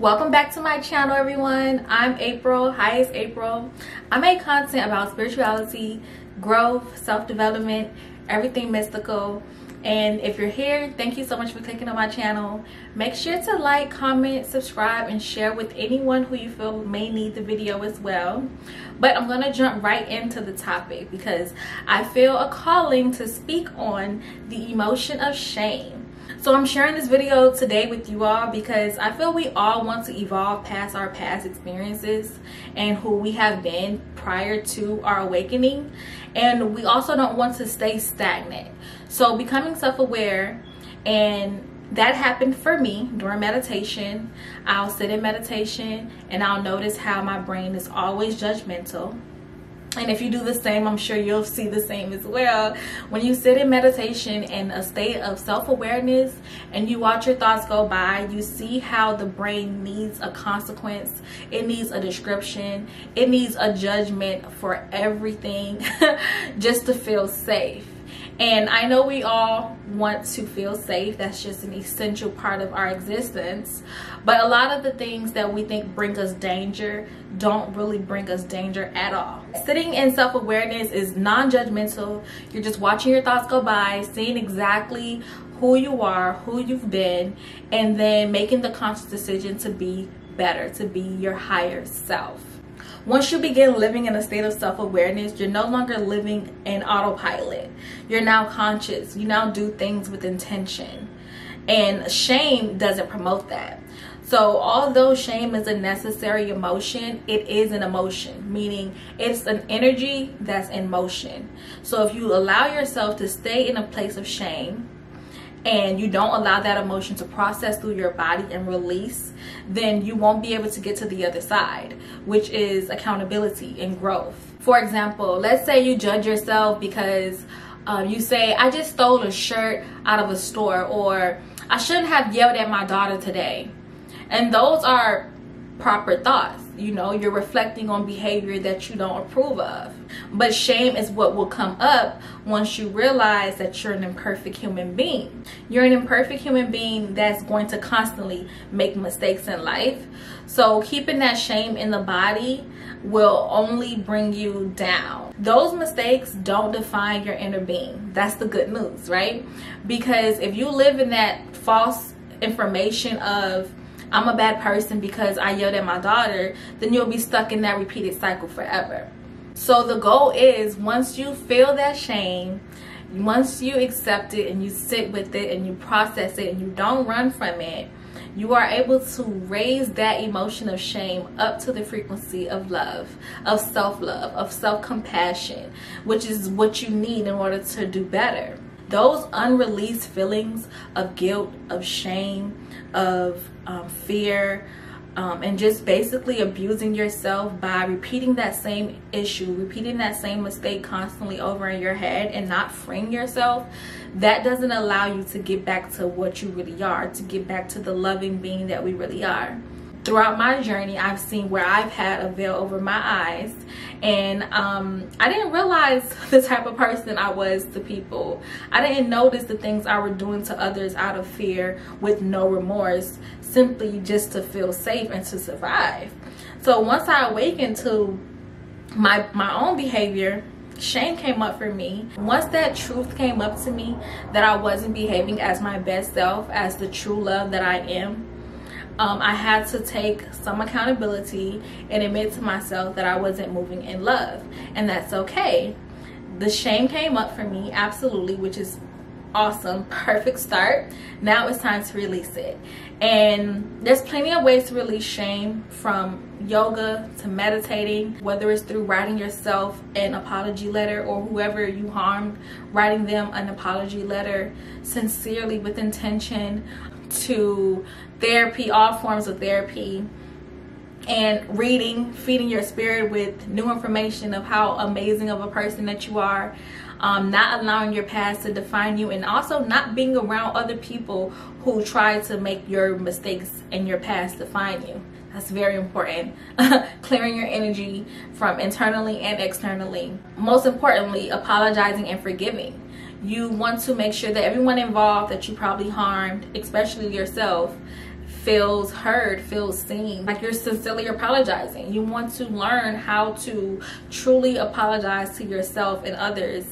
welcome back to my channel everyone. I'm april hi it's april. I make content about spirituality growth self-development everything mystical. And if you're here thank you so much for clicking on my channel. Make sure to like comment subscribe and share with anyone who you feel may need the video as well. But i'm gonna jump right into the topic because i feel a calling to speak on the emotion of shame so i'm sharing this video today with you all because i feel we all want to evolve past our past experiences and who we have been prior to our awakening. And we also don't want to stay stagnant. So becoming self-aware and that happened for me during meditation. I'll sit in meditation and i'll notice how my brain is always judgmental and if you do the same i'm sure you'll see the same as well. When you sit in meditation in a state of self-awareness and you watch your thoughts go by you see how the brain needs a consequence. It needs a description. It needs a judgment for everything just to feel safe and I know we all want to feel safe. That's just an essential part of our existence. But a lot of the things that we think bring us danger don't really bring us danger at all. Sitting in self-awareness is non-judgmental. You're just watching your thoughts go by, seeing exactly who you are, who you've been, and then making the conscious decision to be better, to be your higher self. Once you begin living in a state of self-awareness, you're no longer living in autopilot. You're now conscious. You now do things with intention. And shame doesn't promote that. So although shame is a necessary emotion, it is an emotion, meaning it's an energy that's in motion. So if you allow yourself to stay in a place of shame, and you don't allow that emotion to process through your body and release, then you won't be able to get to the other side, which is accountability and growth. For example, let's say you judge yourself because um, you say, I just stole a shirt out of a store, or I shouldn't have yelled at my daughter today. And those are proper thoughts. You know you're reflecting on behavior that you don't approve of. But shame is what will come up once you realize that you're an imperfect human being. You're an imperfect human being that's going to constantly make mistakes in life. So keeping that shame in the body will only bring you down. Those mistakes don't define your inner being. That's the good news right? Because if you live in that false information of I'm a bad person because I yelled at my daughter, then you'll be stuck in that repeated cycle forever. So the goal is once you feel that shame, once you accept it and you sit with it and you process it and you don't run from it, you are able to raise that emotion of shame up to the frequency of love, of self-love, of self-compassion, which is what you need in order to do better. Those unreleased feelings of guilt, of shame, of um, fear, um, and just basically abusing yourself by repeating that same issue, repeating that same mistake constantly over in your head and not freeing yourself, that doesn't allow you to get back to what you really are, to get back to the loving being that we really are throughout my journey i've seen where i've had a veil over my eyes. And um, i didn't realize the type of person i was to people. I didn't notice the things i were doing to others out of fear with no remorse simply just to feel safe and to survive. So once i awakened to my my own behavior shame came up for me. Once that truth came up to me that i wasn't behaving as my best self as the true love that i am um, I had to take some accountability and admit to myself that I wasn't moving in love. And that's okay. The shame came up for me, absolutely, which is awesome. Perfect start. Now it's time to release it. And there's plenty of ways to release shame from yoga to meditating, whether it's through writing yourself an apology letter or whoever you harmed, writing them an apology letter sincerely with intention to therapy, all forms of therapy, and reading, feeding your spirit with new information of how amazing of a person that you are. Um, not allowing your past to define you and also not being around other people who try to make your mistakes and your past define you. That's very important. Clearing your energy from internally and externally. Most importantly, apologizing and forgiving you want to make sure that everyone involved that you probably harmed, especially yourself, feels heard, feels seen, like you're sincerely apologizing. You want to learn how to truly apologize to yourself and others.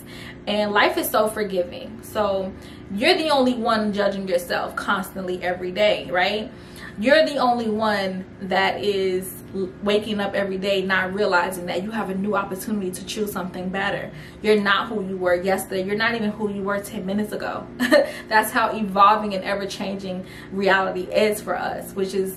And life is so forgiving. So you're the only one judging yourself constantly every day, right? You're the only one that is waking up every day not realizing that you have a new opportunity to choose something better. You're not who you were yesterday. You're not even who you were 10 minutes ago. That's how evolving and ever changing reality is for us, which is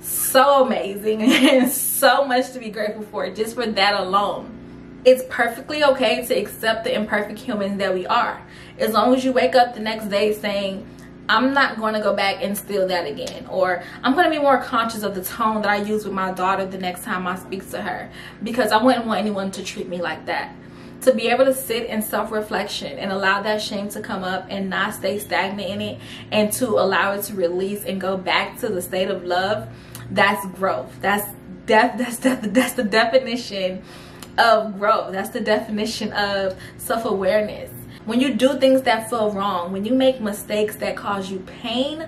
so amazing and so much to be grateful for just for that alone. It's perfectly okay to accept the imperfect humans that we are. As long as you wake up the next day saying, I'm not going to go back and steal that again. Or I'm going to be more conscious of the tone that I use with my daughter the next time I speak to her. Because I wouldn't want anyone to treat me like that. To be able to sit in self-reflection and allow that shame to come up and not stay stagnant in it. And to allow it to release and go back to the state of love. That's growth. That's, def that's, that's the definition of growth. That's the definition of self-awareness when you do things that feel wrong, when you make mistakes that cause you pain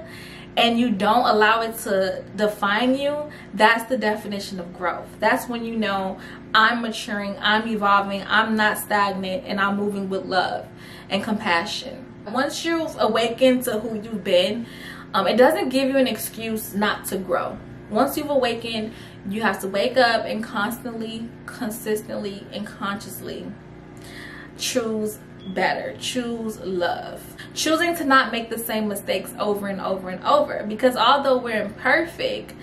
and you don't allow it to define you, that's the definition of growth. That's when you know I'm maturing, I'm evolving, I'm not stagnant, and I'm moving with love and compassion. Once you've awakened to who you've been, um, it doesn't give you an excuse not to grow. Once you've awakened, you have to wake up and constantly, consistently, and consciously choose better. Choose love. Choosing to not make the same mistakes over and over and over. Because although we're imperfect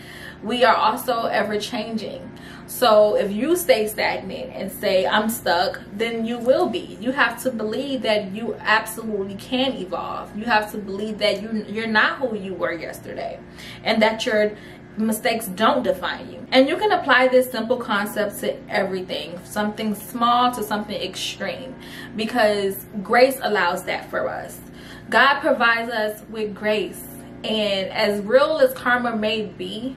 we are also ever changing. So if you stay stagnant and say i'm stuck then you will be. You have to believe that you absolutely can evolve. You have to believe that you you're not who you were yesterday and that you're mistakes don't define you. And you can apply this simple concept to everything something small to something extreme because grace allows that for us. God provides us with grace and as real as karma may be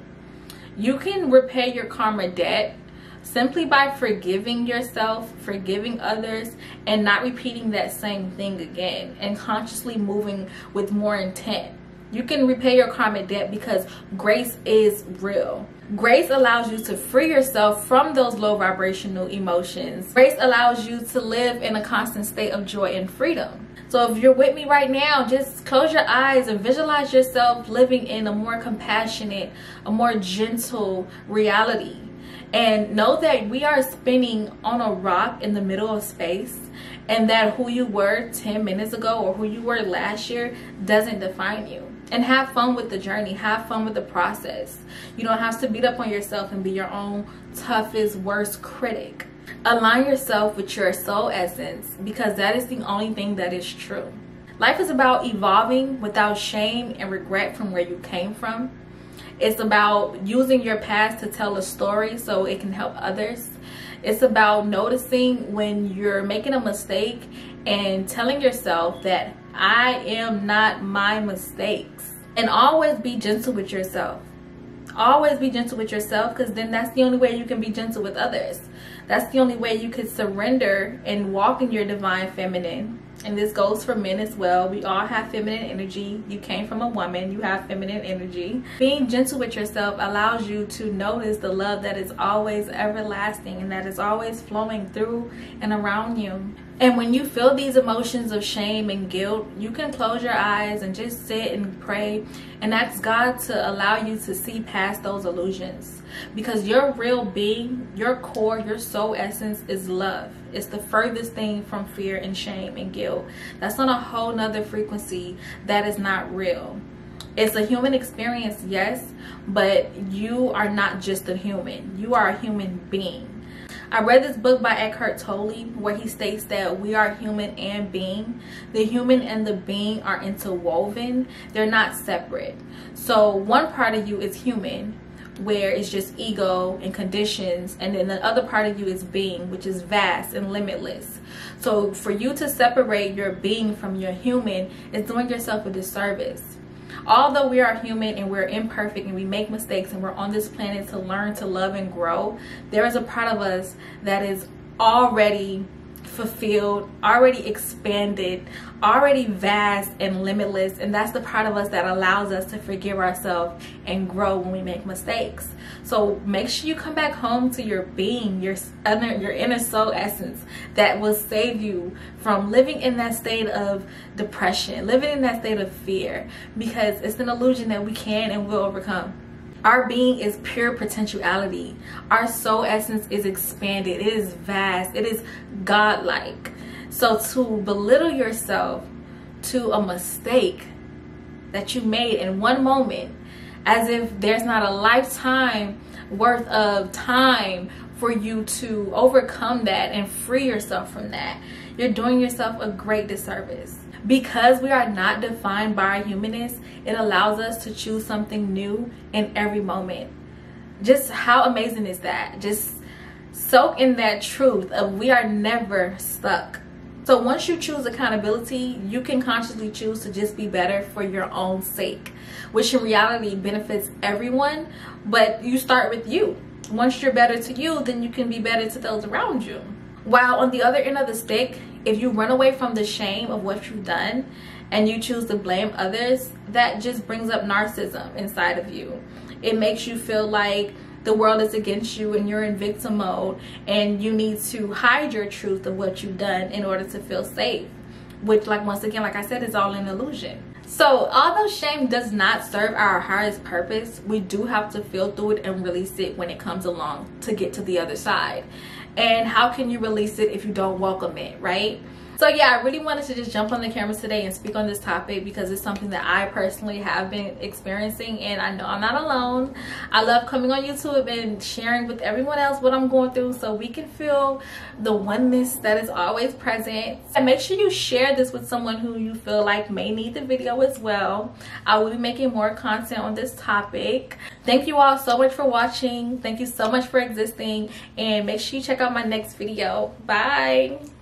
you can repay your karma debt simply by forgiving yourself forgiving others and not repeating that same thing again and consciously moving with more intent you can repay your karmic debt because grace is real. Grace allows you to free yourself from those low vibrational emotions. Grace allows you to live in a constant state of joy and freedom. So if you're with me right now, just close your eyes and visualize yourself living in a more compassionate, a more gentle reality. And know that we are spinning on a rock in the middle of space and that who you were 10 minutes ago or who you were last year doesn't define you and have fun with the journey. Have fun with the process. You don't have to beat up on yourself and be your own toughest worst critic. Align yourself with your soul essence because that is the only thing that is true. Life is about evolving without shame and regret from where you came from. It's about using your past to tell a story so it can help others it's about noticing when you're making a mistake and telling yourself that I am not my mistakes. And always be gentle with yourself. Always be gentle with yourself because then that's the only way you can be gentle with others. That's the only way you can surrender and walk in your divine feminine and this goes for men as well. We all have feminine energy. You came from a woman. You have feminine energy. Being gentle with yourself allows you to notice the love that is always everlasting and that is always flowing through and around you and when you feel these emotions of shame and guilt, you can close your eyes and just sit and pray and ask God to allow you to see past those illusions. Because your real being, your core, your soul essence is love. It's the furthest thing from fear and shame and guilt. That's on a whole nother frequency that is not real. It's a human experience, yes, but you are not just a human. You are a human being I read this book by Eckhart Tolle where he states that we are human and being. The human and the being are interwoven. They're not separate. So one part of you is human where it's just ego and conditions and then the other part of you is being which is vast and limitless so for you to separate your being from your human is doing yourself a disservice although we are human and we're imperfect and we make mistakes and we're on this planet to learn to love and grow there is a part of us that is already fulfilled, already expanded, already vast and limitless. And that's the part of us that allows us to forgive ourselves and grow when we make mistakes. So make sure you come back home to your being, your inner, your inner soul essence that will save you from living in that state of depression, living in that state of fear, because it's an illusion that we can and will overcome. Our being is pure potentiality. Our soul essence is expanded. It is vast. It is godlike. So to belittle yourself to a mistake that you made in one moment, as if there's not a lifetime worth of time for you to overcome that and free yourself from that, you're doing yourself a great disservice. Because we are not defined by our humanness, it allows us to choose something new in every moment. Just how amazing is that? Just soak in that truth of we are never stuck. So once you choose accountability, you can consciously choose to just be better for your own sake, which in reality benefits everyone, but you start with you. Once you're better to you, then you can be better to those around you. While on the other end of the stick, if you run away from the shame of what you've done and you choose to blame others, that just brings up narcissism inside of you. It makes you feel like the world is against you and you're in victim mode and you need to hide your truth of what you've done in order to feel safe. Which, like, once again, like I said, is all an illusion. So, although shame does not serve our highest purpose, we do have to feel through it and release it when it comes along to get to the other side and how can you release it if you don't welcome it right so yeah i really wanted to just jump on the camera today and speak on this topic because it's something that i personally have been experiencing and i know i'm not alone. I love coming on youtube and sharing with everyone else what i'm going through so we can feel the oneness that is always present. And make sure you share this with someone who you feel like may need the video as well. I will be making more content on this topic. Thank you all so much for watching. Thank you so much for existing. And make sure you check out my next video. Bye